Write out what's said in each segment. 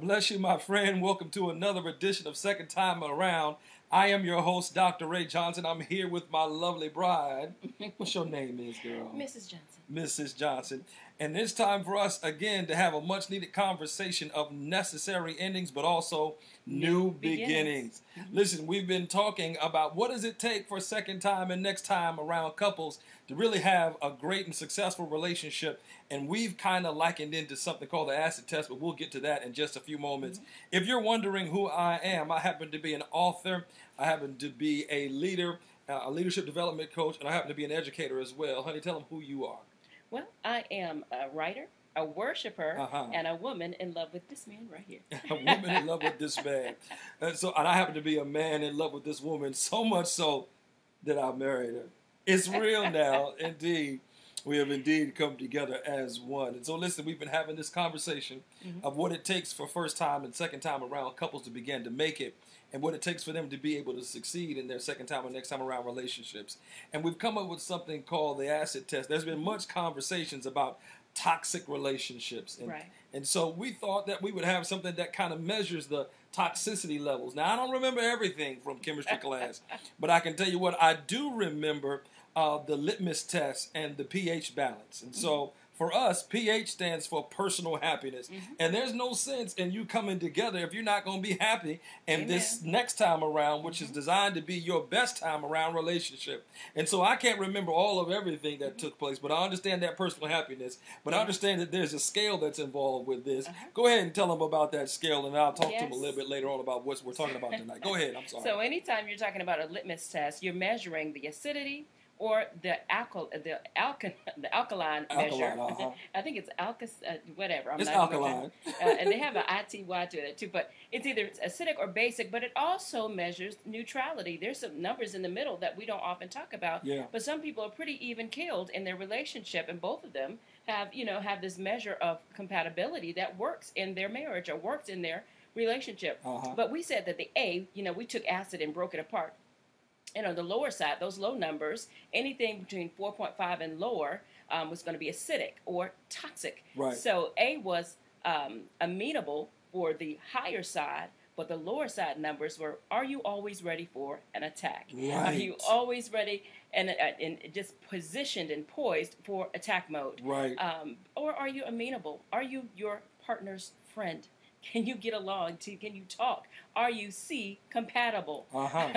God bless you, my friend. Welcome to another edition of Second Time Around. I am your host, Dr. Ray Johnson. I'm here with my lovely bride. What's your name is, girl? Mrs. Johnson. Mrs. Johnson. And it's time for us again to have a much needed conversation of necessary endings, but also new, New beginnings. beginnings. Listen, we've been talking about what does it take for second time and next time around couples to really have a great and successful relationship. And we've kind of likened into something called the acid test, but we'll get to that in just a few moments. If you're wondering who I am, I happen to be an author, I happen to be a leader, uh, a leadership development coach, and I happen to be an educator as well. Honey, tell them who you are. Well, I am a writer, a worshiper, Uh-huh. and a woman in love with this man right here. a woman in love with this man. And so, and I happen to be a man in love with this woman, so much so that I married her. It's real now, indeed. We have indeed come together as one. And so, listen, we've been having this conversation mm-hmm. of what it takes for first time and second time around couples to begin to make it, and what it takes for them to be able to succeed in their second time or next time around relationships. And we've come up with something called the acid test. There's been much conversations about toxic relationships and Right. and so we thought that we would have something that kind of measures the toxicity levels. Now, I don't remember everything from chemistry class, but I can tell you what I do remember uh, the litmus test and the pH balance. And so for us, pH stands for personal happiness. Mm-hmm. And there's no sense in you coming together if you're not going to be happy in this next time around, which is designed to be your best time around relationship. And so I can't remember all of everything that took place, but I understand that personal happiness. But I understand that there's a scale that's involved with this. Go ahead and tell them about that scale, and I'll talk to them a Uh-huh. Little bit later on about what we're talking about tonight. Go ahead. I'm sorry. So anytime you're talking about a litmus test, you're measuring the acidity or the alkal the alka the alkaline, Alkaline, measure. uh-huh. I think it's alka uh, whatever. I'm It's not alkaline. uh, and they have an ITY to it too, but it's either acidic or basic. But it also measures neutrality. There's some numbers in the middle that we don't often talk about. Yeah. But some people are pretty even killed in their relationship, and both of them have you know have this measure of compatibility that works in their marriage or works in their relationship. Uh-huh. But we said that the A, you know, we took acid and broke it apart. And on the lower side, those low numbers, anything between 4.5 and lower um, was going to be acidic or toxic. Right. So A was um, amenable for the higher side, but the lower side numbers were: Are you always ready for an attack? Are you always ready and, uh, and just positioned and poised for attack mode? Right. Um, or are you amenable? Are you your partner's friend? Can you get along? Can you talk? Are you C compatible? Uh-huh.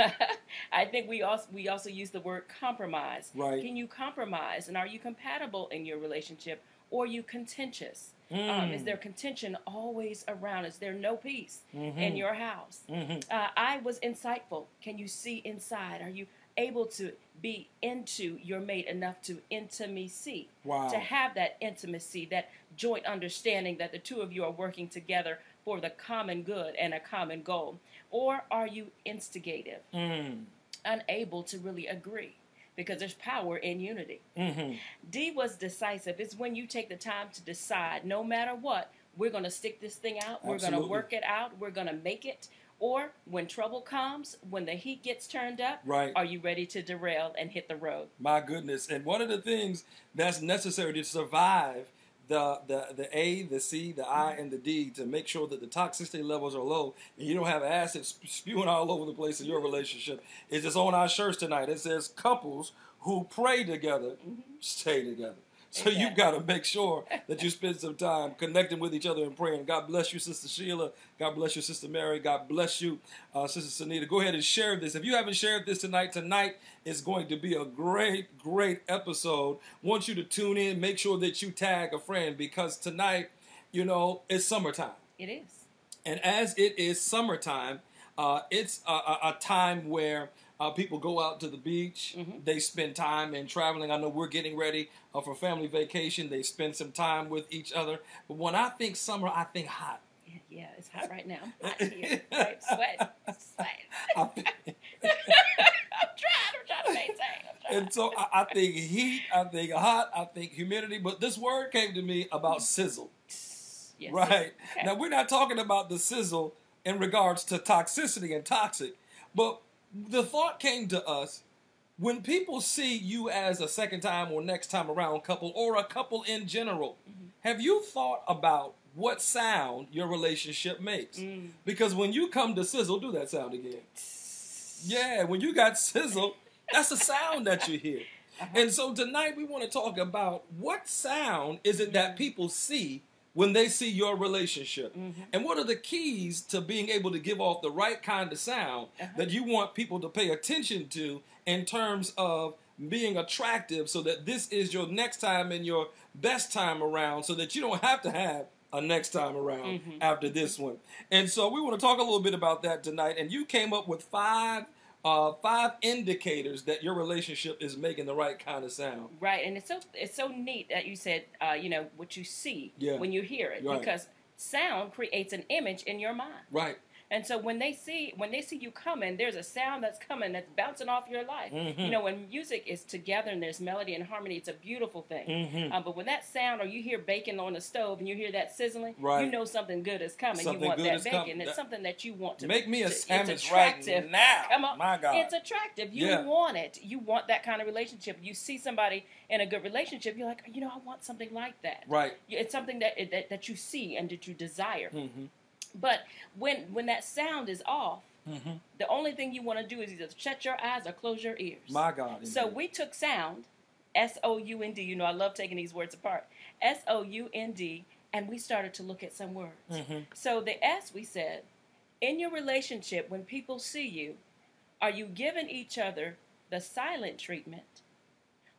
I think we also we also use the word compromise. Right. Can you compromise? And are you compatible in your relationship? Or are you contentious? Um, Mm. is there contention always around? Is there no peace Mm-hmm. in your house? Uh, I was insightful. Can you see inside? Are you able to be into your mate enough to intimacy? Wow. To have that intimacy, that joint understanding that the two of you are working together for the common good and a common goal? Or are you instigative, Mm. unable to really agree? Because there's power in unity. Mm-hmm. D was decisive. It's when you take the time to decide, no matter what, we're going to stick this thing out. We're going to work it out. We're going to make it. Or when trouble comes, when the heat gets turned up, Right. are you ready to derail and hit the road? My goodness. And one of the things that's necessary to survive the, the, the A, the C, the I, mm-hmm. and the D to make sure that the toxicity levels are low and you don't have acid spewing all over the place in your relationship is just on our shirts tonight. It says couples who pray together mm-hmm. stay together. So you've got to make sure that you spend some time connecting with each other and praying. God bless you, Sister Sheila. God bless you, Sister Mary. God bless you, uh, Sister Sanita. Go ahead and share this. If you haven't shared this tonight, tonight is going to be a great, great episode. Want you to tune in. Make sure that you tag a friend because tonight, you know, it's summertime. It is. And as it is summertime, uh, it's a, a, a time where uh, people go out to the beach. They spend time in traveling. I know we're getting ready uh, for family vacation. They spend some time with each other. But when I think summer, I think hot. Yeah, it's hot right now. I'm hot here. Right, sweat, sweat. I- I'm trying. I'm trying to maintain. I'm and so I, I think heat, I think hot, I think humidity. But this word came to me about sizzle. Yes, Right. okay. Now, we're not talking about the sizzle in regards to toxicity and toxic, but the thought came to us when people see you as a second time or next time around couple or a couple in general, Mm-hmm. have you thought about what sound your relationship makes? Mm. Because when you come to sizzle, do that sound again. Yeah, when you got sizzle, that's the sound that you hear. Uh-huh. And so tonight we want to talk about what sound is it that people see when they see your relationship? Mm-hmm. And what are the keys to being able to give off the right kind of sound Uh-huh. that you want people to pay attention to in terms of being attractive so that this is your next time and your best time around so that you don't have to have a next time around Mm-hmm. after this one. And so we want to talk a little bit about that tonight. And you came up with five uh, five indicators that your relationship is making the right kind of sound. Right, and it's so it's so neat that you said, uh, you know, what you see Yeah. when you hear it, Right. because sound creates an image in your mind. Right. And so when they see when they see you coming, there's a sound that's coming that's bouncing off your life. Mhm. You know, when music is together and there's melody and harmony, it's a beautiful thing. Mhm. Um, but when that sound, or you hear bacon on the stove and you hear that sizzling, Right. you know something good is coming. Something you want that bacon. coming. It's That- something that you want to Make me a to- it's sandwich right attractive. now. Come on, My God. it's attractive. You Yeah. want it. You want that kind of relationship. You see somebody in a good relationship, you're like, you know, I want something like that. Right. It's something that that, that you see and that you desire. hmm But when when that sound is off, hmm the only thing you want to do is either shut your eyes or close your ears. My God. so indeed. we took sound, S O U N D. You know, I love taking these words apart. S O U N D, and we started to look at some words. Mhm. So the S we said, in your relationship, when people see you, are you giving each other the silent treatment,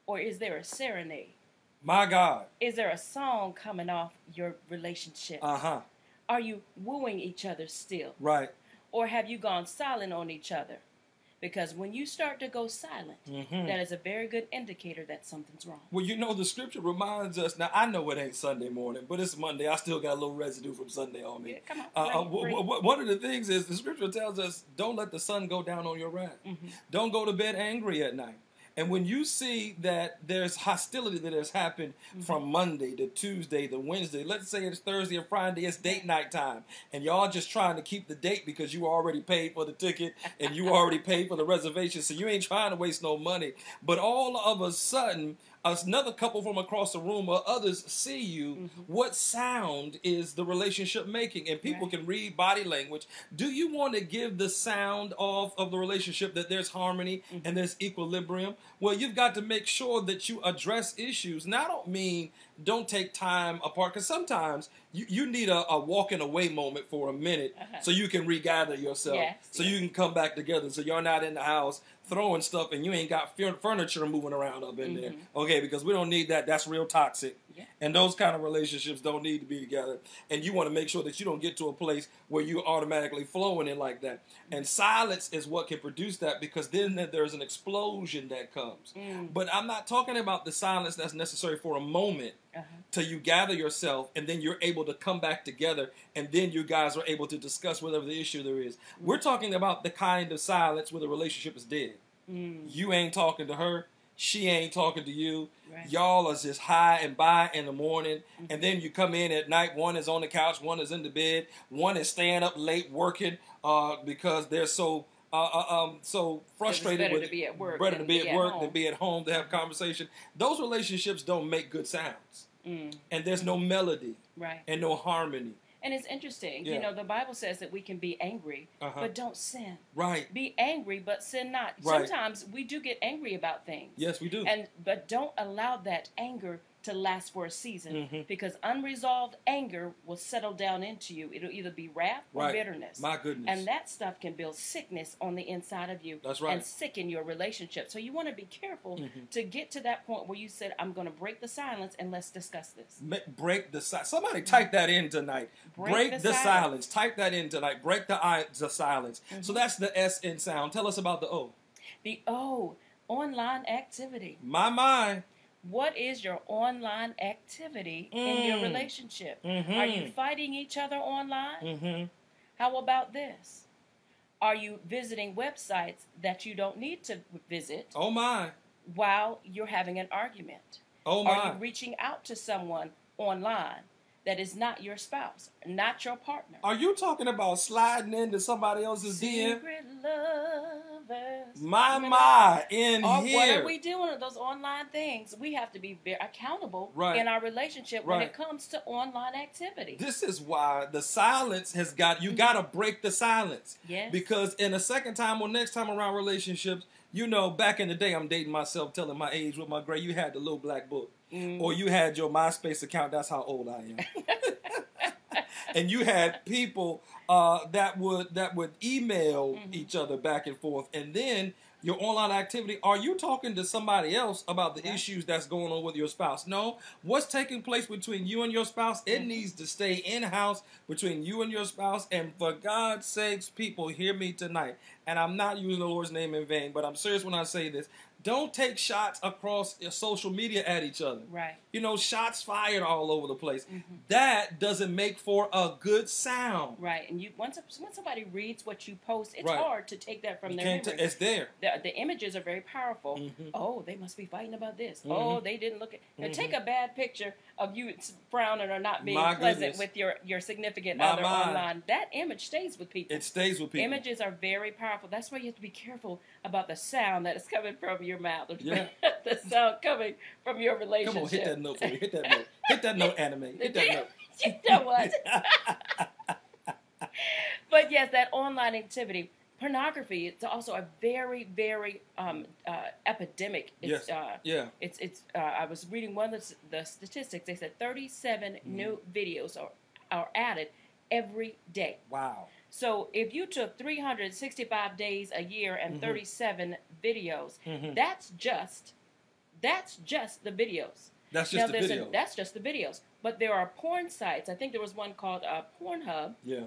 or is there a serenade? My God. Is there a song coming off your relationship? Uh huh. Are you wooing each other still? Right. Or have you gone silent on each other? Because when you start to go silent, Mhm. that is a very good indicator that something's wrong. Well, you know, the scripture reminds us. Now, I know it ain't Sunday morning, but it's Monday. I still got a little residue from Sunday on me. Yeah, come on, Uh, uh, w- w- one of the things is the scripture tells us don't let the sun go down on your wrath. Mm-hmm. Don't go to bed angry at night. And when you see that there's hostility that has happened Mm-hmm. from Monday to Tuesday to Wednesday, let's say it's Thursday or Friday, it's date night time, and y'all just trying to keep the date because you already paid for the ticket and you already paid for the reservation, so you ain't trying to waste no money. But all of a sudden, another couple from across the room or others see you, what sound is the relationship making? And people Right. can read body language. Do you want to give the sound off of the relationship that there's harmony and there's equilibrium? Well, you've got to make sure that you address issues. Now, I don't mean don't take time apart, because sometimes you, you need a, a walking away moment for a minute Uh-huh. so you can regather yourself, Yes, so yes. you can come back together, so you're not in the house throwing stuff and you ain't got furniture moving around up in there. Mm-hmm. Okay, because we don't need that. That's real toxic. Yeah. And those kind of relationships don't need to be together. And you want to make sure that you don't get to a place where you're automatically flowing in like that. And silence is what can produce that because then there's an explosion that comes. Mm. But I'm not talking about the silence that's necessary for a moment Uh-huh. till you gather yourself and then you're able to come back together and then you guys are able to discuss whatever the issue there is. We're talking about the kind of silence where the relationship is dead. Mm. You ain't talking to her. She ain't talking to you. Right. Y'all are just hi and bye in the morning, and then you come in at night. One is on the couch, one is in the bed, one is staying up late working uh, because they're so uh, uh, um, so frustrated better with to be at work better to be be at at work home. than be at home to have conversation. Those relationships don't make good sounds, Mm. and there's no melody Right. and no harmony. And it's interesting. Yeah. You know, the Bible says that we can be angry, Uh-huh. but don't sin. Right? Be angry, but sin not. Right. Sometimes we do get angry about things. Yes, we do. And but don't allow that anger to last for a season Mhm. because unresolved anger will settle down into you. It'll either be wrath or bitterness. My goodness. and that stuff can build sickness on the inside of you That's right. and sicken your relationship. So you want to be careful Mhm. to get to that point where you said, I'm going to break the silence and let's discuss this. Break the silence. Somebody type that in tonight. Break, Break the, the silence. silence. Type that in tonight. Break the I, the silence. So that's the S in sound. Tell us about the O. The O, online activity. My mind. What is your online activity in your Mm. relationship? Mhm. Are you fighting each other online? Mm-hmm. How about this? Are you visiting websites that you don't need to visit Oh my. while you're having an argument? Oh my. Are you reaching out to someone online that is not your spouse, not your partner? Are you talking about sliding into somebody else's DM? Secret My my in Or here. what are we doing with those online things? We have to be very accountable Right. in our relationship when it comes to online activity. This is why the silence has got you got to break the silence. Yes. Because in a second time or next time around relationships, you know, back in the day, I'm dating myself, telling my age with my gray. You had the little black book, Mm. or you had your MySpace account. That's how old I am. and you had people uh, that would that would email Mm-hmm. each other back and forth, and then your online activity. Are you talking to somebody else about the Right. issues that's going on with your spouse? No. What's taking place between you and your spouse? It Mm-hmm. needs to stay in house between you and your spouse. And for God's sakes, people, hear me tonight. And I'm not using the Lord's name in vain, but I'm serious when I say this. Don't take shots across your social media at each other. Right. You know, shots fired all over the place. That doesn't make for a good sound. Right. And you once once somebody reads what you post, it's Right. hard to take that from You their can't memory. it's there. the, the images are very powerful. Mhm. Oh, they must be fighting about this. Mhm. Oh, they didn't look at. Now, take a bad picture of you frowning or not being My pleasant goodness. with your your significant My other mind. online. That image stays with people. It stays with people. Images are very powerful. That's why you have to be careful about the sound that is coming from your mouth. Yeah. the sound coming from your relationship. Come on, hit that note for me. Hit that note. Hit that note, anime. Hit that note. you know what? but yes, that online activity, pornography, it's also a very, very um, uh, epidemic. It's, Yes. uh, Yeah. it's, it's. Uh, I was reading one of the, the statistics. They said 37 Mm-hmm. new videos are, are added every day. Wow. So if you took 365 days a year and Mhm. 37 videos, Mhm. that's just that's just the videos. That's now just the there's video. A, that's just the videos. But there are porn sites. I think there was one called uh, Pornhub, yeah.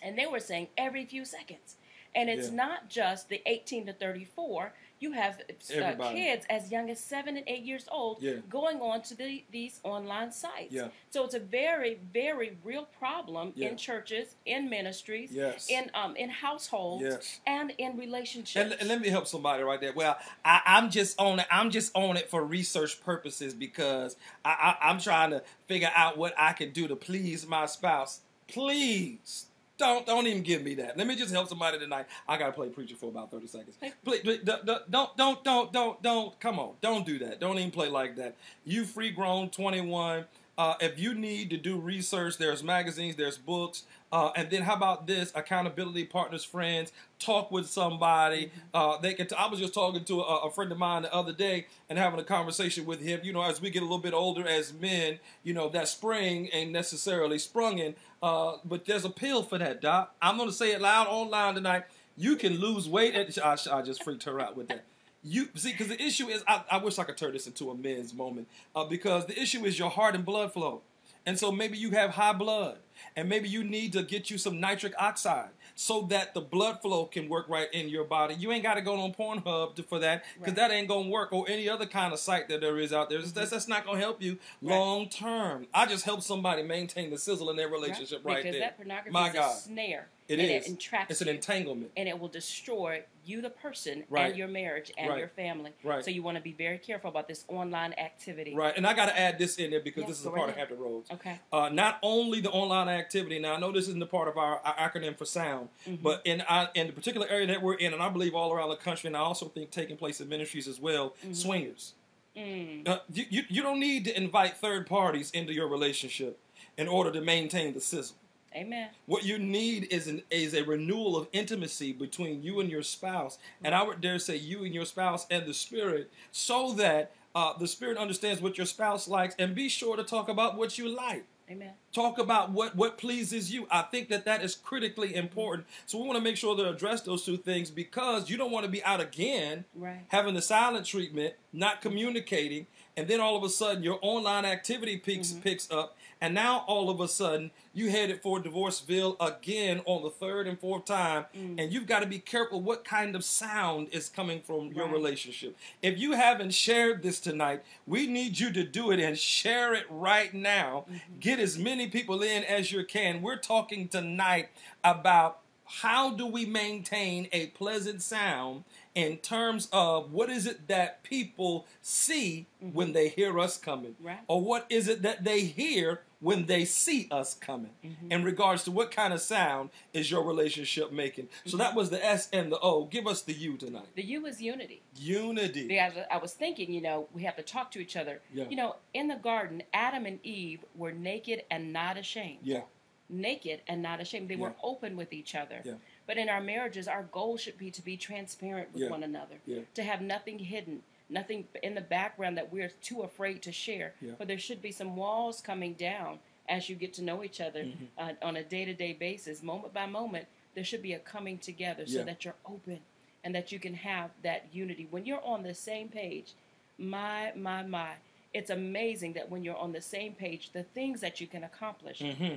and they were saying every few seconds. And it's Yeah. not just the 18 to 34. You have uh, kids as young as seven and eight years old Yeah. going on to the, these online sites. Yeah. So it's a very, very real problem Yeah. in churches, in ministries, Yes. in um, in households, Yes. and in relationships. And, and let me help somebody right there. Well, I, I'm just on it. I'm just on it for research purposes because I, I, I'm trying to figure out what I can do to please my spouse. Please don't don't even give me that. Let me just help somebody tonight. I gotta play preacher for about thirty seconds. Please, please, don't don't don't don't don't come on. Don't do that. Don't even play like that. You free grown twenty one. Uh, if you need to do research, there's magazines, there's books, uh, and then how about this? Accountability partners, friends, talk with somebody. Uh, they can. T- I was just talking to a, a friend of mine the other day and having a conversation with him. You know, as we get a little bit older as men, you know that spring ain't necessarily sprung in, uh, but there's a pill for that, doc. I'm gonna say it loud online tonight. You can lose weight. And I, I just freaked her out with that. You see, because the issue is, I, I wish I could turn this into a men's moment, uh, because the issue is your heart and blood flow, and so maybe you have high blood, and maybe you need to get you some nitric oxide so that the blood flow can work right in your body. You ain't got to go on Pornhub to, for that, because Right. that ain't gonna work, or any other kind of site that there is out there. That's, mm-hmm. that's not gonna help you Right. long term. I just help somebody maintain the sizzle in their relationship right, because there. that pornography My is God. a snare. It and is. It entraps It's an you. entanglement. and it will destroy you, the person, Right. and your marriage and Right. your family. Right. So you want to be very careful about this online activity. Right, and I got to add this in there because Yeah, this is a part right of ahead. Hampton Roads. Okay. Uh, not only the online activity. Now I know this isn't the part of our, our acronym for sound, but in our, in the particular area that we're in, and I believe all around the country, and I also think taking place in ministries as well, swingers. Mm. Uh, you, you you don't need to invite third parties into your relationship in order to maintain the sizzle. Amen. What you need is an is a renewal of intimacy between you and your spouse, and I would dare say you and your spouse and the spirit, so that uh, the spirit understands what your spouse likes, and be sure to talk about what you like. Amen. Talk about what what pleases you. I think that that is critically important. So we want to make sure to address those two things because you don't want to be out again, Right. having the silent treatment, not communicating, and then all of a sudden your online activity picks picks up, and now all of a sudden you headed for Divorceville again on the third and fourth time, Mm. and you've got to be careful what kind of sound is coming from your relationship. If you haven't shared this tonight, we need you to do it and share it right now. Mm-hmm. Get as many people in as you can. We're talking tonight about how do we maintain a pleasant sound in terms of what is it that people see when they hear us coming Mm-hmm. Right. or what is it that they hear when they see us coming Mm-hmm. in regards to what kind of sound is your relationship making so that was the s and the o give us the u tonight The U is unity. unity Because I was thinking, you know, we have to talk to each other. Yeah. You know, in the garden, Adam and Eve were naked and not ashamed. yeah Naked and not ashamed. They were open with each other. Yeah. But in our marriages, our goal should be to be transparent with Yeah. one another, Yeah. to have nothing hidden, nothing in the background that we're too afraid to share. Yeah. But there should be some walls coming down as you get to know each other Mm-hmm. uh, on a day to day basis, moment by moment. There should be a coming together so that you're open and that you can have that unity. When you're on the same page, my, my, my, it's amazing that when you're on the same page, the things that you can accomplish hmm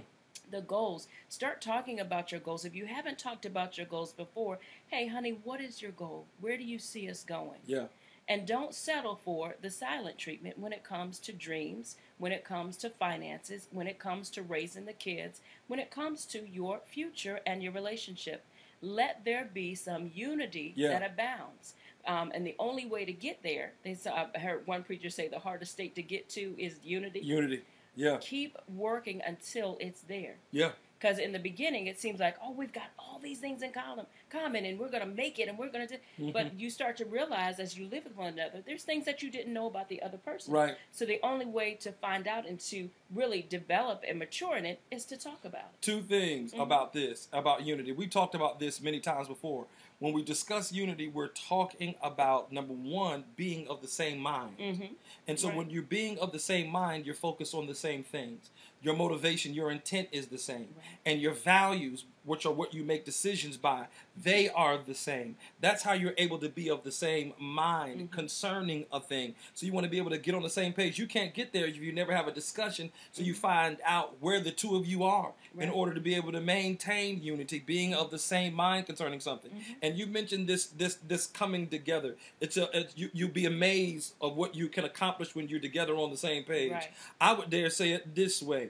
the goals. Start talking about your goals. If you haven't talked about your goals before, hey, honey, what is your goal? Where do you see us going? yeah And don't settle for the silent treatment when it comes to dreams, when it comes to finances, when it comes to raising the kids, when it comes to your future and your relationship. Let there be some unity Yeah. that abounds. Um, and the only way to get there, they saw, I heard one preacher say the hardest state to get to is unity. unity yeah Keep working until it's there. yeah Because in the beginning, it seems like, oh, we've got all these things in common, common, and we're going to make it, and we're going to do. Mm-hmm. But you start to realize as you live with one another, there's things that you didn't know about the other person. right So the only way to find out and to really develop and mature in it is to talk about it. two things Mm-hmm. about this about unity we talked about this many times before when we discuss unity we're talking about number one being of the same mind Mm-hmm. and so Right. when you're being of the same mind you're focused on the same things your motivation your intent is the same Right. and your values which are what you make decisions by they are the same that's how you're able to be of the same mind Mm-hmm. concerning a thing so you want to be able to get on the same page you can't get there if you never have a discussion so you find out where the two of you are in Mm-hmm. Order to be able to maintain unity being of the same mind concerning something Mm-hmm. and you mentioned this this this coming together it's a it's, you, you'll be amazed of what you can accomplish when you're together on the same page Right. i would dare say it this way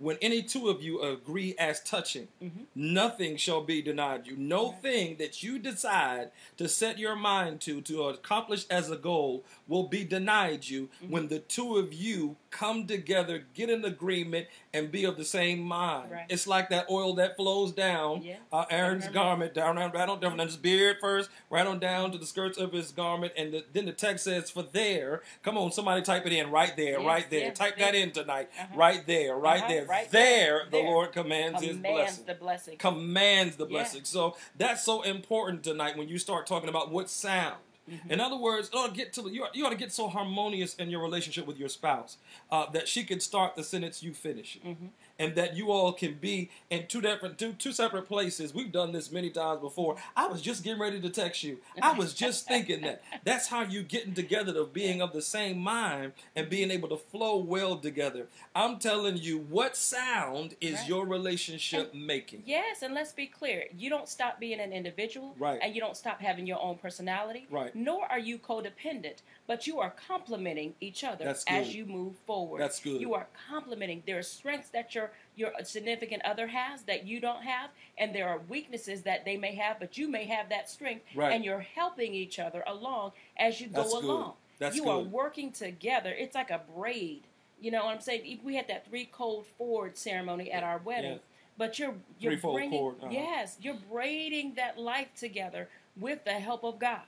when any two of you agree as touching Mm-hmm. nothing shall be denied you no thing that you decide to set your mind to to accomplish as a goal will be denied you Mm-hmm. when the two of you come together get in agreement and be of the same mind Right. it's like that oil that flows down Yeah. uh, aaron's garment down, down right on down from his beard first right on down to the skirts of his garment and the, then the text says for there come on somebody type it in right there Yes, right there yes, type there. that in tonight Uh-huh. right there right Uh-huh, there right there, there, the lord commands, his blessing the blessing. commands the Yeah. blessing. So that's so important tonight when you start talking about what sound. Mm-hmm. In other words, it ought to get to you. ought- You ought to get so harmonious in your relationship with your spouse uh, that she can start the sentence you finish, it. Mm-hmm. And that you all can be in two different, two, two separate places. We've done this many times before. I was just getting ready to text you. I was just thinking that. That's how you getting together of being of the same mind and being able to flow well together. I'm telling you, what sound is Right. your relationship making? Yes, and let's be clear. You don't stop being an individual, Right. and you don't stop having your own personality, Right. Nor are you codependent, but you are complementing each other That's as good. you move forward. That's good. You are complementing. There are strengths that your your significant other has that you don't have, and there are weaknesses that they may have, but you may have that strength, Right. and you're helping each other along as you go That's good. along. That's you are working together. It's like a braid. You know what I'm saying? We had that three cold forward ceremony at our wedding. Yeah. But you're you're Threefold bringing cord, uh-huh. yes, you're braiding that life together with the help of God.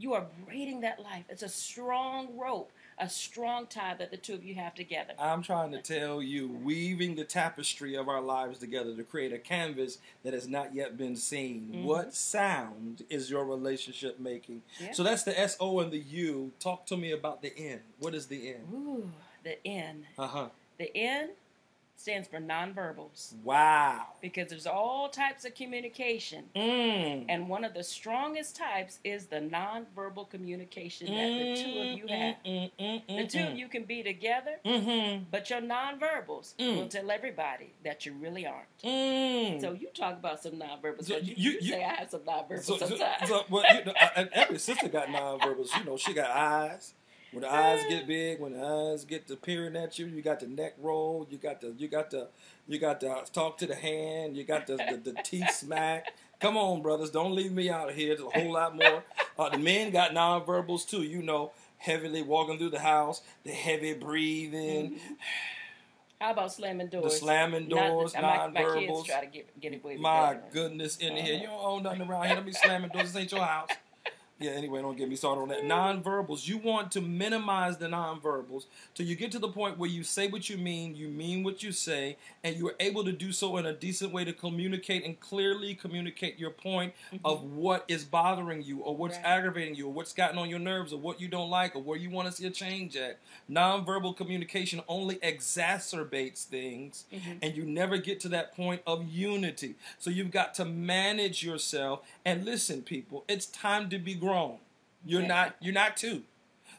You are braiding that life. It's a strong rope, a strong tie that the two of you have together. I'm trying to tell you, weaving the tapestry of our lives together to create a canvas that has not yet been seen. Mhm. What sound is your relationship making? Yeah. So that's the S O and the U. Talk to me about the N. What is the N? Ooh, the N. Uh huh. The N stands for nonverbals Wow. because there's all types of communication. Mm. And one of the strongest types is the nonverbal communication that the two of you have. Mm, mm, mm, The two of you can be together, Mm-hmm. but your nonverbals Mm. will tell everybody that you really aren't. Mm. So you talk about some nonverbals. So you, you- you you- say I have some nonverbals So, so, sometimes. so well, know, and every sister got nonverbals. You know, she got eyes. When the eyes get big, when the eyes get to peering at you, you got the neck roll. You got the, you got the, you got the talk to the hand. You got the, the, the teeth smack. Come on, brothers, don't leave me out of here. There's a whole lot more. Uh, the men got nonverbals too. You know, heavily walking through the house, the heavy breathing, How about slamming doors? the slamming Not- doors, my, my kids try to get get away with My goodness, in Uh-huh. here. You don't own nothing around here. Don't be slamming doors. This ain't your house. Yeah, anyway, don't get me started on that. Nonverbals. You want to minimize the nonverbals till you get to the point where you say what you mean, you mean what you say, and you're able to do so in a decent way to communicate and clearly communicate your point of what is bothering you or what's Mm-hmm. Right. aggravating you or what's gotten on your nerves or what you don't like or where you want to see a change at. Nonverbal communication only exacerbates things Mm-hmm. and you never get to that point of unity. So you've got to manage yourself and listen people, it's time to be grown. You're Yeah. not you're not two.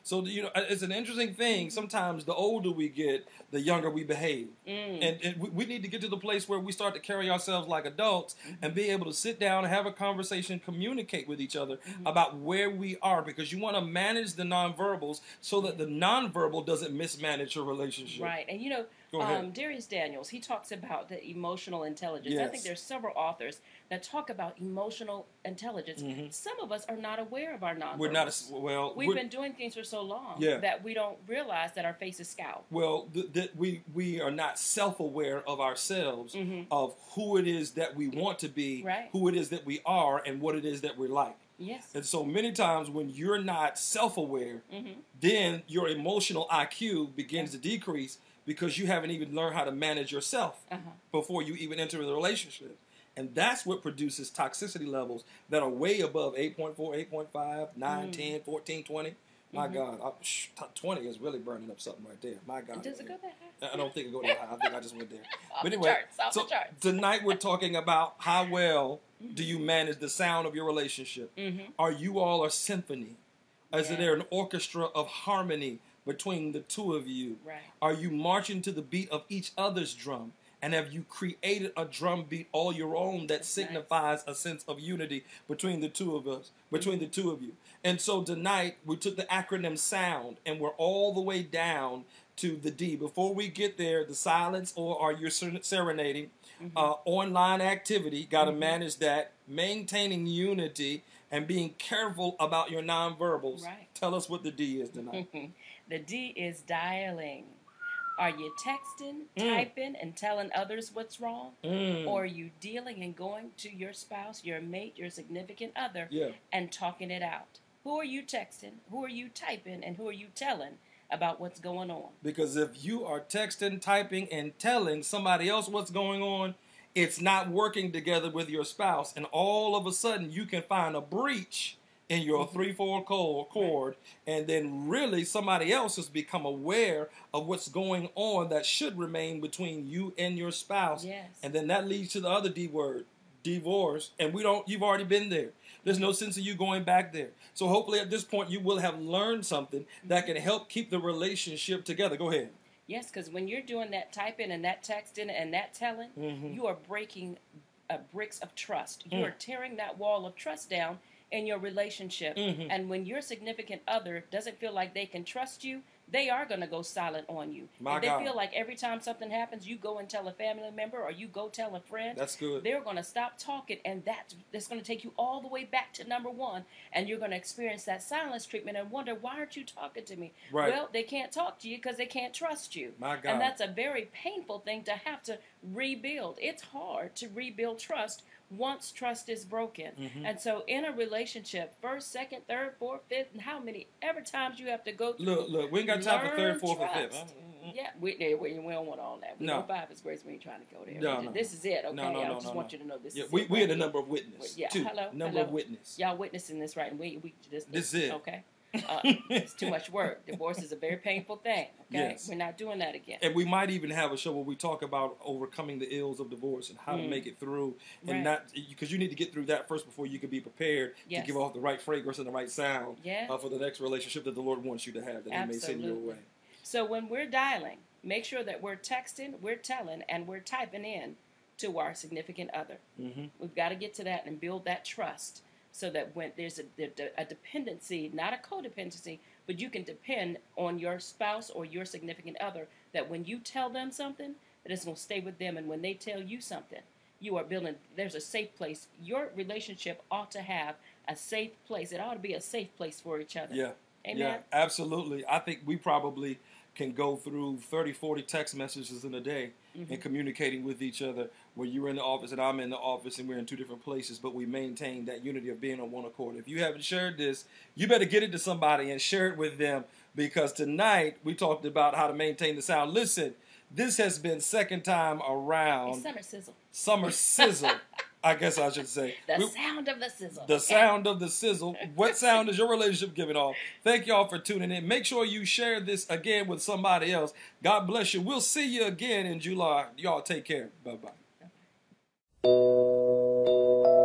So you know it's an interesting thing. Sometimes the older we get, the younger we behave, Mm. and, and we, we need to get to the place where we start to carry ourselves like adults Mm-hmm. and be able to sit down and have a conversation, communicate with each other Mm-hmm. about where we are, because you want to manage the nonverbals so that the nonverbal doesn't mismanage your relationship. Right, and you know, Go ahead. um, Dharius Daniels, he talks about the emotional intelligence. I think there's several authors that talk about emotional intelligence. Some of us are not aware of our. Mm-hmm. We're not as well. We've been doing things for so long Yeah. that we don't realize that our face is scowled. Well, th- th- we we are not self-aware of ourselves, Mhm. of who it is that we want to be, Right. who it is that we are, and what it is that we're like. Yes. And so many times when you're not self-aware, hmm then your emotional IQ begins to decrease because you haven't even learned how to manage yourself Uh-huh. before you even enter the relationship. And that's what produces toxicity levels that are way above 8.4, 8.5, 9, Mm. 10, 14, 20. My Mhm. God, I, sh- 20 is really burning up something right there. My God. Does it go that high? I don't think it go that high. I think I just went there. But anyway, charts, so tonight we're talking about how well do you manage the sound of your relationship? Mhm. Are you all a symphony? Is Yeah. there an orchestra of harmony between the two of you? Right. Are you marching to the beat of each other's drum? And have you created a drum beat all your own that That's signifies a sense of unity between the two of us, between the two of you? And so tonight we took the acronym SOUND and we're all the way down to the D. Before we get there, the silence or are you ser- serenading? Mm-hmm. Uh, online activity, got to manage that. Maintaining unity and being careful about your nonverbals. Right. Tell us what the D is tonight. the D is dialing. Are you texting, Mm. typing, and telling others what's wrong? Mm. Or are you dealing and going to your spouse, your mate, your significant other, yeah. and talking it out? Who are you texting? Who are you typing? And who are you telling about what's going on? Because if you are texting, typing, and telling somebody else what's going on, it's not working together with your spouse. And all of a sudden, you can find a breach in your Mhm. three, four chord, and then really somebody else has become aware of what's going on that should remain between you and your spouse. Yes. And then that leads to the other D word, divorce. And we don't, you've already been there. There's no sense of you going back there. So hopefully at this point you will have learned something that can help keep the relationship together. Go ahead. Yes, because when you're doing that typing and that texting and that telling, Mhm. you are breaking uh, bricks of trust. You Mm. are tearing that wall of trust down in your relationship. Mhm. And when your significant other doesn't feel like they can trust you, they are going to go silent on you. My if they God. feel like every time something happens, you go and tell a family member or you go tell a friend, That's good. they're going to stop talking, and that's that's going to take you all the way back to number one, and you're going to experience that silence treatment and wonder why aren't you talking to me? Right. Well, they can't talk to you because they can't trust you. My God. And that's a very painful thing to have to rebuild. It's hard to rebuild trust once trust is broken. Mhm. And so, in a relationship, first, second, third, fourth, fifth, and how many ever times you have to go through. Look, look, we ain't got time for third, fourth, or fifth. Mm, mm, Yeah, we, we, we don't want all that. We No. know five is grace. We ain't trying to go there. No, no, this is it. Okay, No, no, I just no, want you to know this. Yeah, we it we right had a here. number of witness. Yeah, too. hello, Number hello. of witness. Y'all witnessing this right, and we we just This is it. Okay. Uh, it's too much work. Divorce is a very painful thing. Okay, Yes. we're not doing that again. And we might even have a show where we talk about overcoming the ills of divorce and how to Mm. make it through, and Right. not because you need to get through that first before you can be prepared Yes. to give off the right fragrance and the right sound Yeah. uh, for the next relationship that the Lord wants you to have that He may send your Absolutely. way. So when we're dialing, make sure that we're texting, we're telling, and we're typing in to our significant other. hmm We've got to get to that and build that trust so that when there's a, a dependency, not a codependency, but you can depend on your spouse or your significant other that when you tell them something, that it's going to stay with them. And when they tell you something, you are building, there's a safe place. Your relationship ought to have a safe place. It ought to be a safe place for each other. Yeah. Amen. Yeah, absolutely. I think we probably can go through 30, 40 text messages in a day Mm-hmm. and communicating with each other where you're in the office and I'm in the office and we're in two different places, but we maintain that unity of being on one accord. If you haven't shared this, you better get it to somebody and share it with them because tonight we talked about how to maintain the sound. Listen, this has been second time around It's summer sizzle. summer sizzle, I guess I should say. The We- sound of the sizzle. the Okay. sound of the sizzle. What sound is your relationship giving off? Thank y'all for tuning in. Make sure you share this again with somebody else. God bless you. We'll see you again in July. Y'all take care. Bye bye.